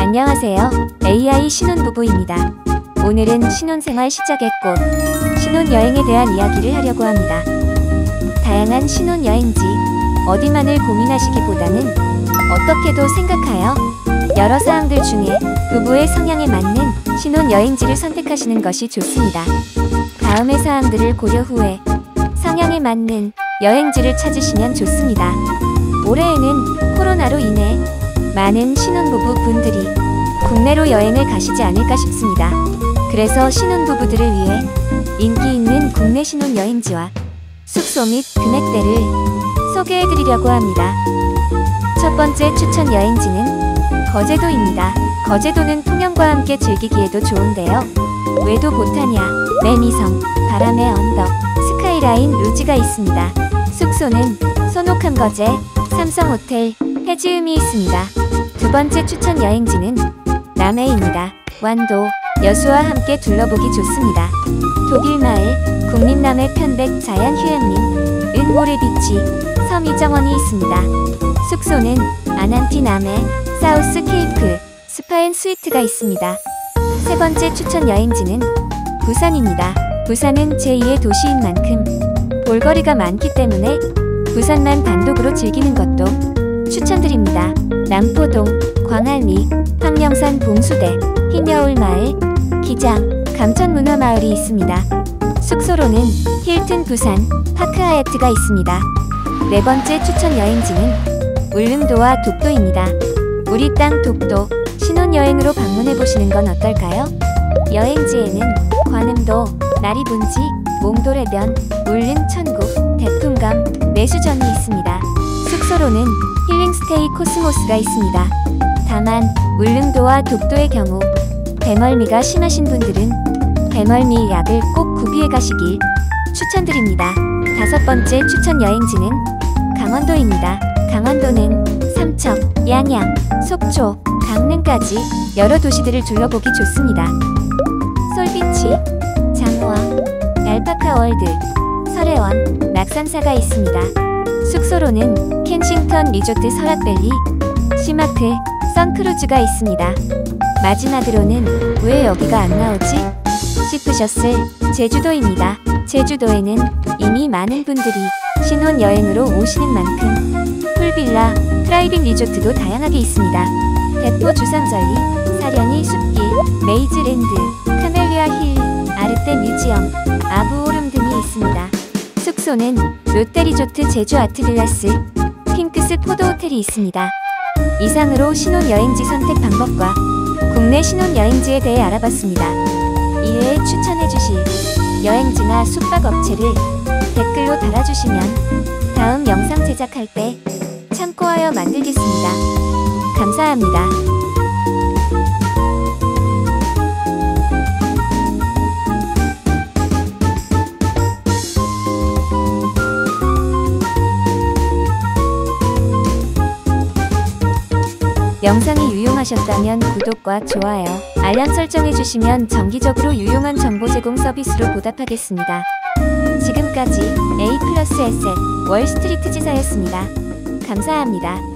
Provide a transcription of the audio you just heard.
안녕하세요. AI 신혼부부입니다. 오늘은 신혼생활 시작의 꽃, 신혼여행에 대한 이야기를 하려고 합니다. 다양한 신혼여행지, 어디만을 고민하시기보다는 어떻게도 생각하여 여러 사항들 중에 부부의 성향에 맞는 신혼여행지를 선택하시는 것이 좋습니다. 다음의 사항들을 고려 후에 성향에 맞는 여행지를 찾으시면 좋습니다. 올해에는 코로나로 인해 많은 신혼부부 분들이 국내로 여행을 가시지 않을까 싶습니다. 그래서 신혼부부들을 위해 인기 있는 국내 신혼여행지와 숙소 및 금액대를 소개해드리려고 합니다. 첫 번째 추천 여행지는 거제도입니다. 거제도는 통영과 함께 즐기기에도 좋은데요. 외도 보타니아, 매미성, 바람의 언덕, 스카이라인 루지가 있습니다. 숙소는 소노캄 거제, 삼성호텔, 해지음이 있습니다. 두 번째 추천 여행지는 남해입니다. 완도, 여수와 함께 둘러보기 좋습니다. 독일마을, 국립남해 편백 자연휴양림, 은모래비치, 섬이정원이 있습니다. 숙소는 아난티 남해, 사우스 케이프, 스파앤 스위트가 있습니다. 세 번째 추천 여행지는 부산입니다. 부산은 제2의 도시인 만큼 볼거리가 많기 때문에 부산만 단독으로 즐기는 것도 추천드립니다. 남포동, 광안리, 황령산 봉수대, 흰여울마을, 기장, 감천문화마을이 있습니다. 숙소로는 힐튼 부산, 파크하얏트가 있습니다. 네 번째 추천 여행지는 울릉도와 독도입니다. 우리 땅 독도 신혼여행으로 방문해보시는 건 어떨까요? 여행지에는 관음도, 나리분지, 몽돌해변, 울릉 천국, 대풍감, 내수전이 있습니다. 숙소로는 힐링스테이 코스모스가 있습니다. 다만 울릉도와 독도의 경우 배멀미가 심하신 분들은 배멀미 약을 꼭 구비해 가시길 추천드립니다. 다섯 번째 추천 여행지는 강원도입니다. 강원도는 삼척, 양양, 속초, 강릉까지 여러 도시들을 둘러보기 좋습니다. 솔비치, 장호항, 알파카 월드, 설해원, 낙산사가 있습니다. 숙소로는 켄싱턴 리조트 설악밸리, 시마크, 선크루즈가 있습니다. 마지막으로는 왜 여기가 안 나오지? 싶으셨을 제주도입니다. 제주도에는 이미 많은 분들이 신혼여행으로 오시는 만큼 풀빌라, private 리조트도 다양하게 있습니다. 대포 주상절리, 사려니 숲길, 메이즈랜드, 카멜리아 힐, 아르떼 뮤지엄, 아부오름 등이 있습니다. 숙소는 롯데리조트 제주 아트빌라스, 핑크스 포도호텔이 있습니다. 이상으로 신혼여행지 선택 방법과 국내 신혼여행지에 대해 알아봤습니다. 이외에 추천해주실 여행지나 숙박업체를 댓글로 달아주시면 다음 영상 제작할 때 참고하여 만들겠습니다. 감사합니다. 영상이 유용하셨다면 구독과 좋아요, 알람 설정해주시면 정기적으로 유용한 정보 제공 서비스로 보답하겠습니다. 지금까지 A 플러스 에셋 월스트리트 지사였습니다. 감사합니다.